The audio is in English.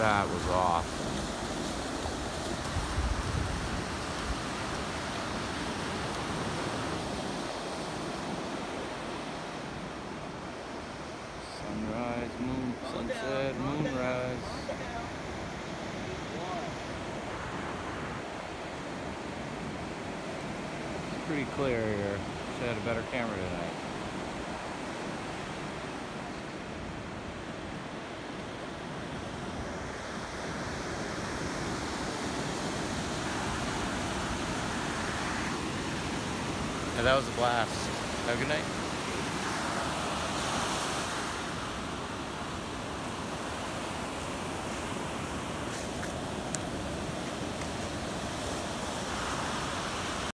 That was off. Sunrise, moon, sunset, moonrise. It's pretty clear here. Should have had a better camera tonight. That was a blast. Have a good night.